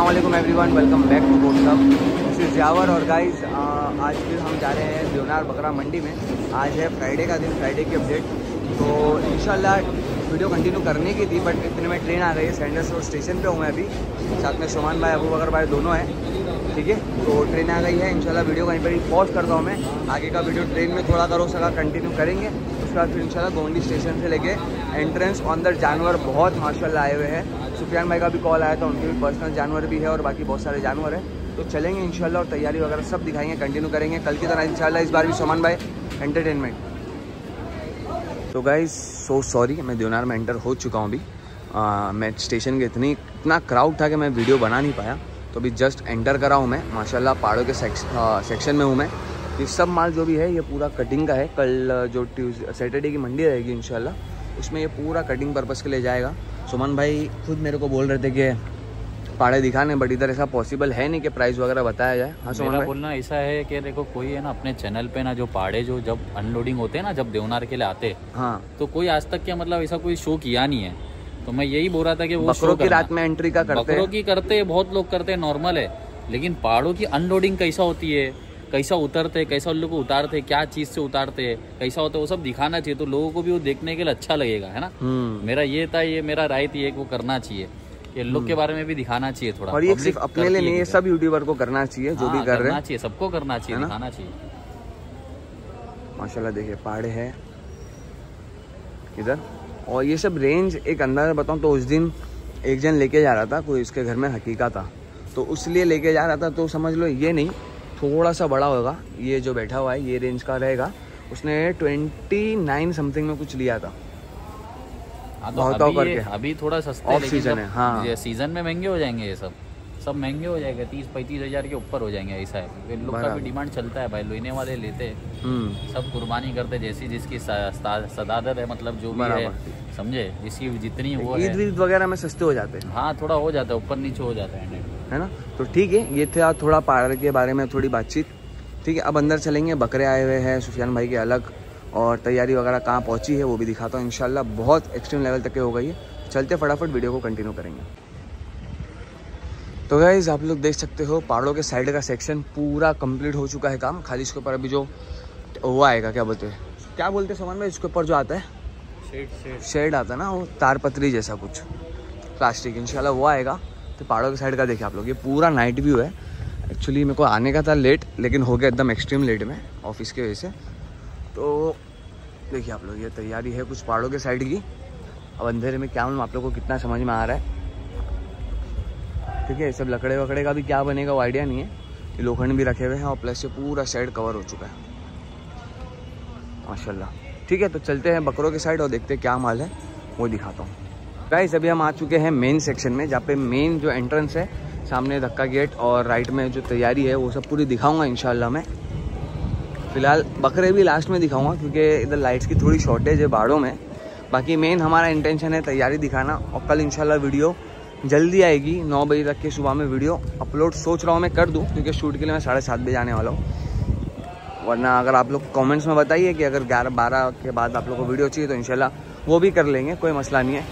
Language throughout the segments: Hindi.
Aslam everyone welcome back to बोट सब दिस इज़ जावर और गाइस आज फिर हम जा रहे हैं देवनार बकरा मंडी में। आज है फ्राइडे का दिन फ्राइडे की अपडेट तो इन वीडियो कंटिन्यू करने की थी बट इतने में ट्रेन आ गई है सैंडर्स और स्टेशन पे हूँ मैं अभी। साथ में सुमान भाई अबू बकर भाई दोनों हैं। ठीक है? तो ट्रेन आ गई है। इंशाल्लाह वीडियो कहीं पर पॉज करता हूँ मैं। आगे का वीडियो ट्रेन में थोड़ा करो सका कंटिन्यू करेंगे, उसके बाद फिर इंशाल्लाह गोंडी स्टेशन से लेके एंट्रेंस द जानवर बहुत माशाल्लाह आए हुए हैं। सुफियान भाई का भी कॉल आया था, उनके भी पर्सनल जानवर भी है और बाकी बहुत सारे जानवर हैं। तो चलेंगे इंशाल्लाह और तैयारी वगैरह सब दिखाएँगे कंटिन्यू करेंगे। कल की तरह इंशाल्लाह इस बार भी सोमान भाई एंटरटेनमेंट तो गाइज़ सो सॉरी मैं देवनार में एंटर हो चुका हूँ अभी। मैं स्टेशन के इतनी, इतना क्राउड था कि मैं वीडियो बना नहीं पाया। तो अभी जस्ट एंटर करा हूँ मैं। माशाल्लाह पहाड़ों के सेक्शन में हूँ मैं। ये सब माल जो भी है ये पूरा कटिंग का है। कल जो ट्यूज सैटरडे की मंडी रहेगी इंशाल्लाह उसमें ये पूरा कटिंग पर्पज़ के लिए जाएगा। सुमन भाई खुद मेरे को बोल रहे थे कि पहाड़े दिखाने बट इधर ऐसा पॉसिबल है नहीं कि प्राइस वगैरह बताया जाए। हाँ सुमन भाई? बोलना ऐसा है कि देखो कोई है ना अपने चैनल पे ना जो पहाड़े जो जब अनलोडिंग होते हैं ना जब देवनार के लिए आते हाँ। तो कोई आज तक क्या मतलब ऐसा कोई शो किया नहीं है? तो मैं यही बोल रहा था कि वो बकरों की रात में एंट्री का करते बकरों की करते हैं बहुत लोग करते हैं नॉर्मल है। लेकिन पहाड़ों की अनलोडिंग कैसा होती है? कैसा उतरते कैसा उन लोग को उतारते क्या चीज़ से उतारते हैं कैसा होता है वो सब दिखाना चाहिए। तो लोगों को भी वो देखने के लिए अच्छा लगेगा है ना? हम्म। मेरा ये था ये मेरा राय थी एक वो करना चाहिए। ये लोग के बारे में भी दिखाना चाहिए थोड़ा। और ये सिर्फ़ अपने लिए नहीं है सब यूट्यूबर को करना चाहिए जो भी हाँ, कर रहे करना हैं। चाहिए सबको करना चाहिए दिखाना चाहिए। माशाल्लाह देखिए पहाड़ है। इधर? और ये सब रेंज एक अंदाज़ा बताऊँ तो उस दिन एक जन लेके जा रहा था कोई उसके घर में हकीका था तो उसलिए लेके जा रहा था तो समझ लो ये नहीं थोड़ा सा बड़ा होगा ये जो बैठा हुआ है ये रेंज का रहेगा उसने ट्वेंटी नाइन समथिंग में कुछ लिया था हाँ तो बहुत अभी, करके। अभी थोड़ा सस्ते season है, हाँ। सीज़न में महँगे हो जाएँगे ये सब सब महँगे हो जाएँगे तीस पैंतीस हज़ार के ऊपर हो जाएँगे ऐसा है। इन लोग का भी डिमांड चलता है भाई लेने वाले लेते हम्म। सब कुर्बानी करते जैसी जिसकी सदादत है मतलब जो भी है समझे? जिसकी जितनी वो ईद वीद वगैरह में सस्ते हो जाते हैं। हाँ थोड़ा हो जाता है ऊपर नीचे हो जाता है है ना? तो ठीक है ये था थोड़ा पहाड़ के बारे में थोड़ी बातचीत। ठीक है अब अंदर चलेंगे बकरे आए हुए हैं सुफियान भाई के अलग और तैयारी वगैरह कहाँ पहुँची है वो भी दिखाता हूँ इंशाल्लाह। बहुत एक्सट्रीम लेवल तक के हो गई है। चलते फटाफट वीडियो को कंटिन्यू करेंगे। तो गाइज़ आप लोग देख सकते हो पहाड़ों के साइड का सेक्शन पूरा कंप्लीट हो चुका है काम। खाली इसके ऊपर अभी जो वो आएगा क्या बोलते हैं? क्या बोलते हैं सामान में? इसके ऊपर जो आता है? शेड शेड शेड आता है ना वो तार तारपत्री जैसा कुछ। प्लास्टिक इंशाल्लाह वो आएगा। तो पहाड़ों के साइड का देखिए आप लोग ये पूरा नाइट व्यू है। एक्चुअली मेरे को आने का था लेट लेकिन हो गया एकदम एक्सट्रीम लेट में ऑफ़िस की वजह से। तो देखिए आप लोग ये तैयारी है कुछ पहाड़ों के साइड की। अब अंधेरे में क्या मालूम आप लोग को कितना समझ में आ रहा है। ठीक है, सब लकड़े वकड़े का भी क्या बनेगा, वो आइडिया नहीं है। ये लोखंड भी रखे हुए हैं और प्लस ये पूरा साइड कवर हो चुका है। माशाल्लाह। ठीक है तो चलते हैं बकरों के साइड और देखते हैं क्या माल है, वो दिखाता हूँ। गाइस अभी हम आ चुके हैं मेन सेक्शन में, जहाँ पे मेन जो एंट्रेंस है, सामने धक्का गेट और राइट में जो तैयारी है, वो सब पूरी दिखाऊँगा इंशाल्लाह मैं। फ़िलहाल बकरे भी लास्ट में दिखाऊँगा, क्योंकि इधर लाइट्स की थोड़ी शॉर्टेज है बाड़ों में। बाकी मेन हमारा इंटेंशन है तैयारी दिखाना, और कल इंशाल्लाह वीडियो जल्दी आएगी नौ बजे तक के सुबह में वीडियो अपलोड सोच रहा हूँ मैं कर दूँ क्योंकि शूट के लिए मैं साढ़े सात बजे आने वाला हूँ। वरना अगर आप लोग कमेंट्स में बताइए कि अगर ग्यारह बारह के बाद आप लोग को वीडियो चाहिए तो इंशाल्लाह वो भी कर लेंगे कोई मसला नहीं है।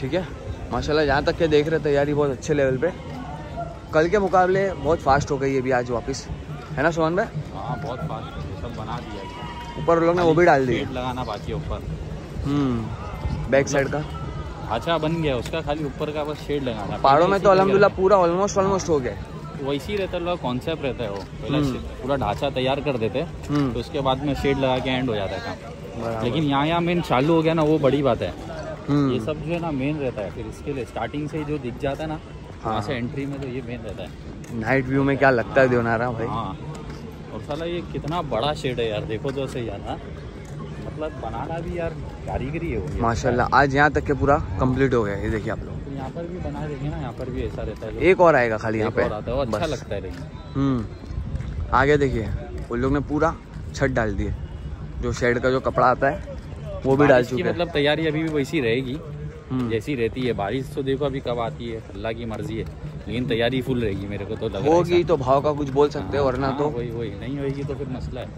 ठीक है? माशाल्लाह जहाँ तक के देख रहे तैयारी बहुत अच्छे लेवल पे। कल के मुकाबले बहुत फास्ट हो गई है अभी आज वापस। है ना सोहन भाई? हाँ बहुत फास्ट सब बना दिया। ऊपर लोग ने वो भी डाल दी शेड लगाना बाकी ऊपर। हम्म बैक साइड का। अच्छा बन गया उसका खाली ऊपर का बस शेड लगाना। है। पहाड़ों में तो अलहमदुल्ला पूरा ऑलमोस्ट ऑलमोस्ट हो गया। वैसे ही रहता है कॉन्सेप्ट रहता है वो। पहले हम्म। पूरा ढांचा तैयार कर देते हैं हम्म। तो उसके बाद में शेड लगा के एंड हो जाता है काम। लेकिन यहाँ यहाँ मेन चालू हो गया ना वो बड़ी बात है। ये हम्म सब जो है ना मेन रहता है। फिर इसके लिए स्टार्टिंग से ही जो दिख जाता है ना हाँ। वहाँ से एंट्री में तो ये मेन रहता है। नाइट व्यू में क्या लगता है देवनारा भाई? हाँ। और साला ये कितना बड़ा शेड है यार देखो तो सही यार हाँ। मतलब बनाना भी यार कारीगरी है वो माशाल्लाह आज यहाँ तक के पूरा कंप्लीट हो गया ये देखिए आप लोग। तो यहाँ पर भी बना देंगे ना यहाँ पर भी ऐसा रहता है एक और आएगा खाली यहाँ पे। अच्छा लगता है हम्म आगे देखिए उन लोग ने पूरा छत डाल दिए। जो शेड का जो कपड़ा आता है वो भी डाल चुके मतलब तैयारी अभी भी वैसी रहेगी हम्म। जैसी रहती है। बारिश तो देखो अभी कब आती है अल्लाह की मर्ज़ी है लेकिन तैयारी फुल रहेगी मेरे को तो लग होगी तो भाव का कुछ बोल सकते हो हाँ, वरना तो। वही वही नहीं होगी तो फिर मसला है।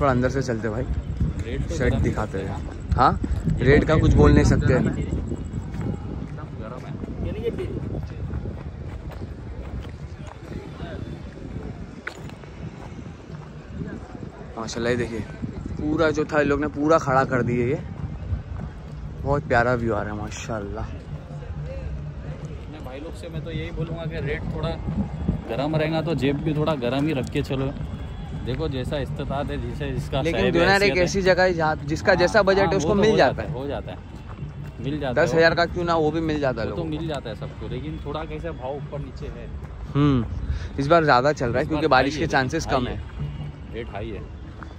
थोड़ा अंदर से चलते भाई। शर्ट दिखाते हैं। हाँ? रेट का कुछ बोल नहीं सकते। माशाल्लाह देखिए। पूरा जो था लोग ने पूरा खड़ा कर दिए ये। बहुत प्यारा व्यू आ रहा है, माशाल्लाह। भाई लोग से मैं तो यही बोलूँगा कि रेट थोड़ा गर्म रहेगा तो जेब भी थोड़ा गर्म ही रख के चलो। देखो जैसा इस्तात है जिसे जिसका लेकिन साहिब एक ऐसी जगह है जहाँ जिसका जैसा हाँ, बजट हाँ, है उसको तो मिल जाता है हो। जाता है। मिल जाता दस हज़ार का क्यों ना वो भी मिल जाता है तो मिल जाता है सबको लेकिन थोड़ा कैसे भाव ऊपर नीचे है? हम्म इस बार ज़्यादा चल रहा है क्योंकि बारिश के चांसेस कम है। रेट हाई है।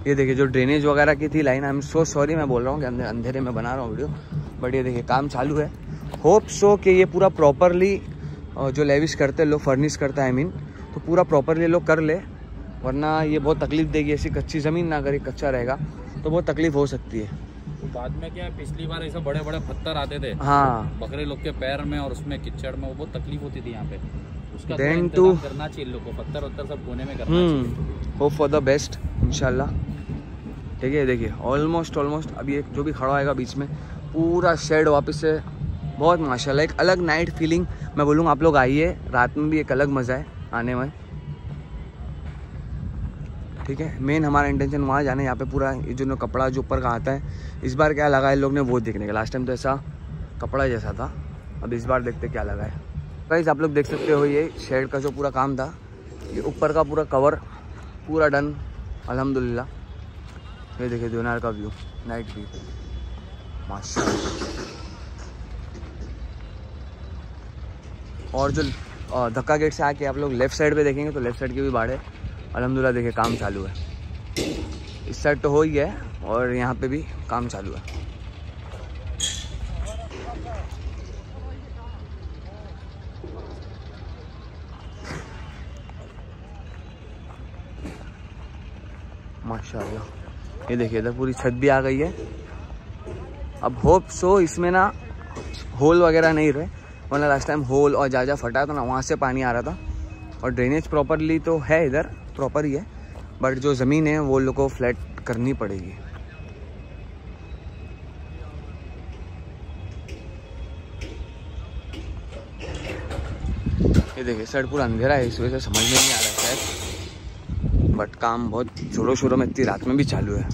ये देखिए जो ड्रेनेज वगैरह की थी line I am so sorry मैं बोल रहा हूँ कि अंधे अंधेरे में बना रहा हूँ वीडियो बट ये देखिए काम चालू है। होप सो कि ये पूरा प्रॉपरली जो लेविश करते हैं लोग फर्निश करते हैं आई मीन तो पूरा प्रॉपरली लोग कर ले। वरना ये बहुत तकलीफ़ देगी ऐसी कच्ची ज़मीन ना अगर ये कच्चा रहेगा तो बहुत तकलीफ़ हो सकती है। तो बाद में क्या है पिछली बार ऐसे बड़े बड़े पत्थर आते थे हाँ। बकरे लोग के पैर में और उसमें कीचड़ में वो बहुत तकलीफ़ होती थी यहाँ पे। उसका Then करना चाहिए लोग को पत्थर सब कोने में करना चाहिए। होप फॉर द बेस्ट इंशाल्लाह ठीक है देखिए ऑलमोस्ट ऑलमोस्ट अभी एक जो भी खड़ा होएगा बीच में पूरा शेड वापस से बहुत माशाल्लाह एक अलग नाइट फीलिंग मैं बोलूँगा आप लोग आइए रात में भी एक अलग मज़ा है आने में। ठीक है? मेन हमारा इंटेंशन वहाँ जाना है, यहाँ पे पूरा ये जो कपड़ा जो ऊपर का आता है, इस बार क्या लगा है लोग ने वो देखने का। लास्ट टाइम तो ऐसा कपड़ा जैसा था, अब इस बार देखते क्या लगा है। गाइस आप लोग देख सकते हो ये शेड का जो पूरा काम था, ये ऊपर का पूरा कवर पूरा डन अल्हम्दुलिल्लाह ये देखिए दोनार का व्यू नाइट व्यू माशा और जो धक्का गेट से आके आप लोग लेफ़्ट साइड पे देखेंगे तो लेफ़्ट साइड की भी बाढ़ है। अल्हम्दुलिल्लाह, देखिए, काम चालू है। इस साइड तो हो ही है, और यहाँ पे भी काम चालू है। माशाल्लाह। ये देखिए, इधर पूरी छत भी आ गई है। अब होप सो इसमें ना होल वगैरह नहीं रहे, वरना लास्ट टाइम होल और जा जा फटा था ना, वहाँ से पानी आ रहा था। और ड्रेनेज प्रॉपरली तो है इधर प्रॉपर ही है बट जो ज़मीन है, वो लोग को फ्लैट करनी पड़ेगी। ये देखिए सर पूरा अंधेरा है, इस वजह से समझ में नहीं आ रहा है बट काम बहुत जोरों शोरों में इतनी रात में भी चालू है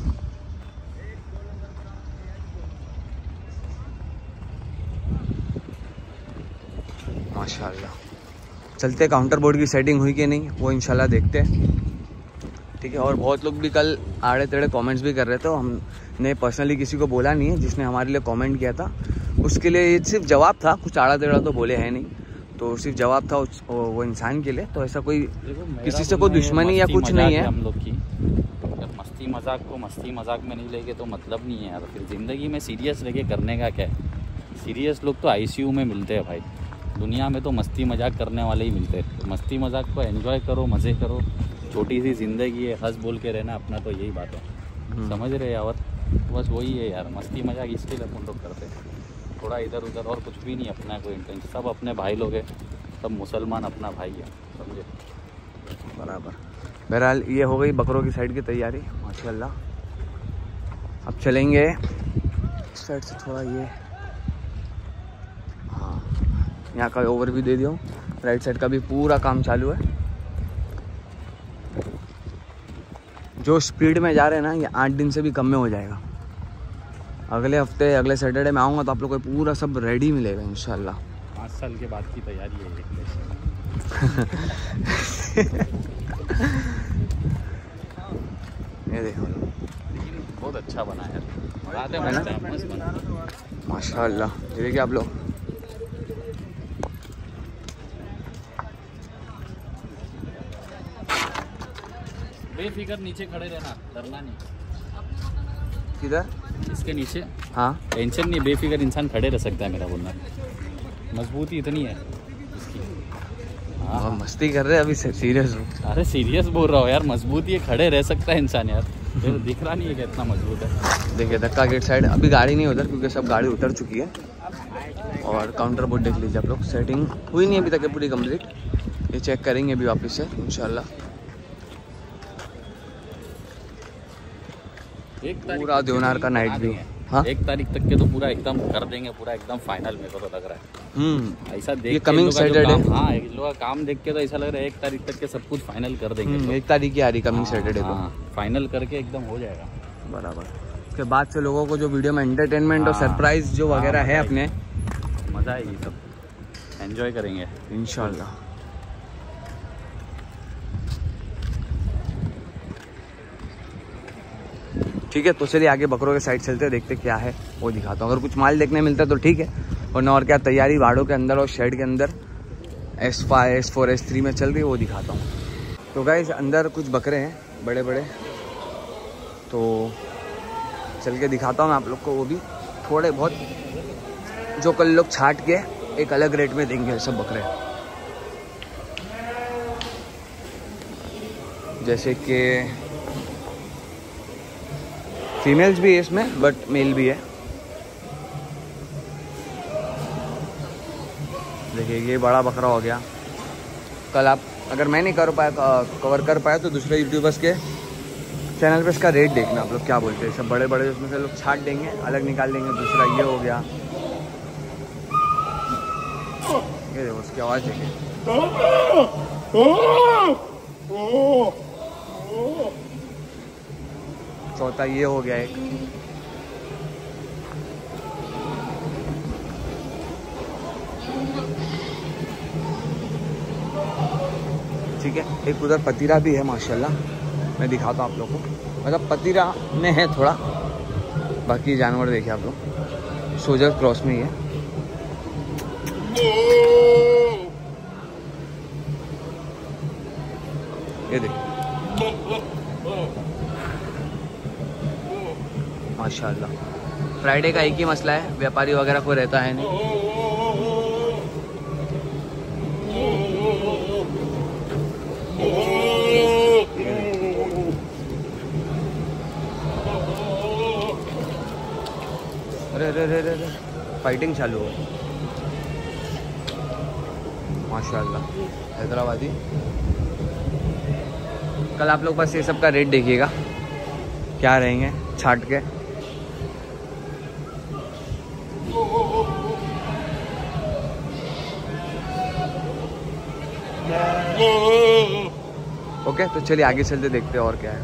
माशाल्लाह चलते काउंटर बोर्ड की सेटिंग हुई कि नहीं वो इंशाल्लाह देखते हैं। ठीक है और बहुत लोग भी कल आड़े तेड़े कमेंट्स भी कर रहे थे तो हमने पर्सनली किसी को बोला नहीं है जिसने हमारे लिए कमेंट किया था। उसके लिए ये सिर्फ़ जवाब था कुछ आड़ा तेड़ा तो बोले हैं नहीं तो सिर्फ़ जवाब था उस, वो वो इंसान के लिए तो ऐसा कोई किसी से कोई दुश्मनी या कुछ नहीं है। हम लोग की। अगर मस्ती मज़ाक को मस्ती मज़ाक में नहीं लेके तो मतलब नहीं है यार फिर ज़िंदगी में सीरियस लेके करने का क्या है? सीरियस लोग तो आईसीयू में मिलते हैं भाई। दुनिया में तो मस्ती मज़ाक करने वाले ही मिलते हैं। तो मस्ती मज़ाक को एंजॉय करो मज़े करो। छोटी सी ज़िंदगी है हंस बोल के रहना अपना तो यही बात है। हम्म। समझ रहे यार बस वही है यार मस्ती मज़ाक इसके लिए अपन लोग करते हैं। थोड़ा इधर उधर और कुछ भी नहीं अपना कोई इंटेंशन सब अपने भाई लोग हैं सब मुसलमान अपना भाई है समझे? बराबर। बहरहाल ये हो गई बकरों की साइड की तैयारी माशाल्लाह। अब चलेंगे। साइड से थोड़ा ये हाँ यहाँ का ओवरव्यू दे दिया हूँ। राइट साइड का भी पूरा काम चालू है। जो स्पीड में जा रहे हैं ना ये आठ दिन से भी कम में हो जाएगा। अगले हफ़्ते अगले सैटरडे में आऊँगा तो आप लोग को पूरा सब रेडी मिलेगा इंशाल्लाह। पाँच साल के बाद की तैयारी है ये। देखो। बहुत अच्छा बना है यार। माशाल्लाह। ये देखिए आप लोग। बेफिक्र नीचे खड़े रहना डरना नहीं। किधर? इसके नीचे? हाँ। टेंशन नहीं बेफिक्र इंसान खड़े रह सकता है मेरा बोलना। मजबूती इतनी है हाँ। मस्ती कर रहे हैं अभी सीरियस हो। अरे सीरियस बोल रहा हूँ यार मजबूती है खड़े रह सकता है इंसान यार। फिर दिख रहा नहीं है कि इतना मज़बूत है। देखिए धक्का गेट साइड अभी गाड़ी नहीं उधर क्योंकि सब गाड़ी उतर चुकी है। और काउंटर बोर्ड देख लीजिए आप लोग सेटिंग हुई नहीं अभी तक पूरी कंप्लीट ये चेक करेंगे अभी वापस से इंशाल्लाह। पूरा देवनार का नाइट व्यू हाँ। एक तारीख तक के तो पूरा एकदम कर देंगे पूरा एकदम फाइनल मेरे को तो लग रहा है। हम्म। ऐसा देख ये के coming इन लोगों का जो Saturday? काम- हाँ लोगों का काम देख के तो ऐसा लग रहा है एक तारीख तक के सब कुछ फाइनल कर देंगे हम्म, तो। एक तारीख की आ रही कमिंग सैटरडे को। हाँ फाइनल करके एकदम हो जाएगा। बराबर। उसके बाद से लोगों को जो वीडियो में एंटरटेनमेंट और हाँ। सरप्राइज़ जो हाँ, वगैरह है अपने। मज़ा आएगी सब। एंजॉय करेंगे। इंशाल्लाह। ठीक है तो चलिए आगे बकरों के साइड चलते हैं, देखते क्या है, वो दिखाता हूँ। अगर कुछ माल देखने मिलता है तो ठीक है। और न और क्या, तैयारी भाड़ों के अंदर और शेड के अंदर S five S four S three में चल रही है, वो दिखाता हूँ। तो गाइज़ अंदर कुछ बकरे हैं बड़े बड़े तो चल के दिखाता हूँ मैं आप लोग को, वो भी थोड़े बहुत, जो कल लोग छाट के एक अलग रेट में देंगे सब बकरे। जैसे कि फीमेल्स भी है इसमें बट मेल भी है देखिए ये बड़ा बकरा हो गया कल आप अगर मैं नहीं कर पाया कवर कर पाया तो दूसरे यूट्यूबर्स के चैनल पे इसका रेट देखना आप लोग क्या बोलते हैं सब बड़े बड़े उसमें से लोग छाट देंगे अलग निकाल देंगे दूसरा ये हो गया ये देखो उसकी आवाज़ देखिए चौथा ये हो गया एक। ठीक है, एक उधर पतीरा भी है, माशाल्लाह। मैं दिखाता हूँ आप लोग को। मतलब पतीरा में है थोड़ा, बाकी जानवर देखिए आप लोग। सोजर क्रॉस में ही है। ये देखिए। माशाल्लाह। फ्राइडे का एक ही मसला है, व्यापारी वगैरह कोई रहता है नहीं। फाइटिंग चालू हो। माशाल्लाह, हैदराबादी। कल आप लोग बस ये सब का रेट देखिएगा। क्या रहेंगे, छाट के। ओके तो चलिए आगे चलते देखते हैं और क्या है।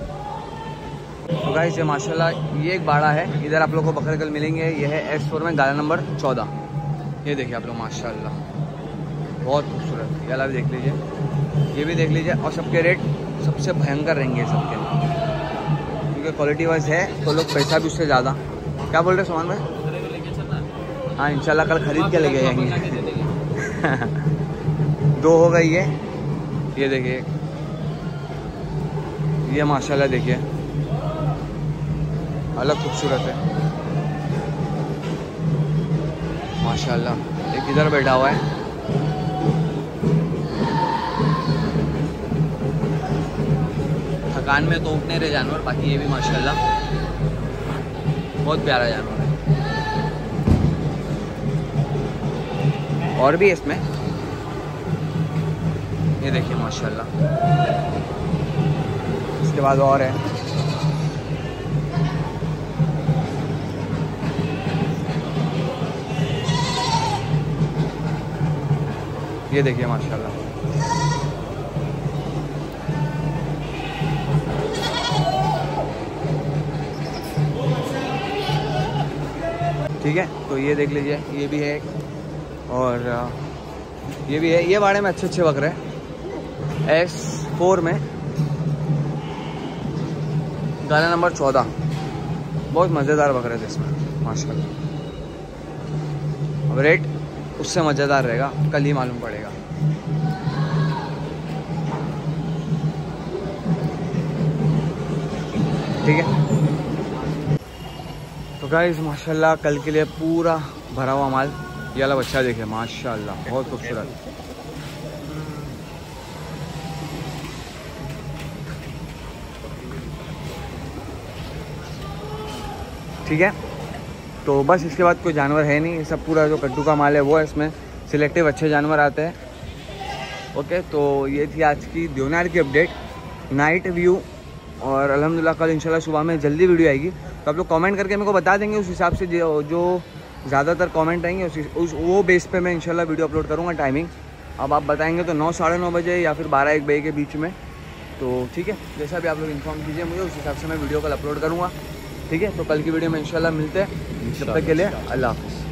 तो गाइस ये माशाल्लाह ये एक बाड़ा है। इधर आप लोग को बकरे कल मिलेंगे। ये है एस फोर में गाला नंबर चौदह। ये देखिए आप लोग माशाल्लाह। बहुत खूबसूरत। ये वाला भी देख लीजिए। ये भी देख लीजिए। और सबके रेट सबसे भयंकर रहेंगे सबके। क्योंकि क्वालिटी वाइज है तो लोग पैसा भी उससे ज़्यादा। क्या बोल रहे सुमान भाई? हाँ। इंशाल्लाह कल खरीद के लेके जाएँगे। दो हो गई ये ये देखिए। ये माशाल्लाह देखिए। अलग खूबसूरत है। माशाल्लाह। एक इधर बैठा हुआ है। थकान में तो उठने रहे जानवर, बाकी ये भी माशाल्लाह। बहुत प्यारा जानवर है। और भी इसमें? ये देखिए, माशाल्लाह। इसके बाद और है। ये देखिए, माशाल्लाह। ठीक है तो ये देख लीजिए, ये भी है और ये भी है। ये बाड़े में अच्छे अच्छे बकरे हैं। एस फोर में। गाना नंबर चौदह। बहुत मज़ेदार बकरे थे इसमें, माशाल्लाह। अब रेट उससे मज़ेदार रहेगा, कल ही मालूम पड़ेगा। ठीक है? तो गाइस माशाल्लाह, कल के लिए पूरा भरा हुआ माल। ये वाला बच्चा देखे माशाल्लाह, बहुत खूबसूरत। ठीक है? तो बस इसके बाद कोई जानवर है नहीं सब पूरा जो कट्टू का माल है वो है इसमें। सिलेक्टिव अच्छे जानवर आते हैं। ओके तो ये थी आज की देवनार की अपडेट नाइट व्यू और अलहमदिल्ला कल इंशाल्लाह सुबह में जल्दी वीडियो आएगी। तो आप लोग कमेंट करके मेरे को बता देंगे उस हिसाब से जो जो ज़्यादातर कमेंट आएँगे उस, उस वो बेस पे मैं इंशाल्लाह वीडियो अपलोड करूँगा टाइमिंग अब आप बताएँगे तो नौ साढ़े नौ बजे या फिर बारह एक बजे के बीच में। तो ठीक है जैसा भी आप लोग इन्फॉर्म कीजिए मुझे उस हिसाब से मैं वीडियो कल अपलोड करूँगा। ठीक है? तो कल की वीडियो में इंशाल्लाह मिलते हैं। तब तक के लिए अल्लाह हाफ़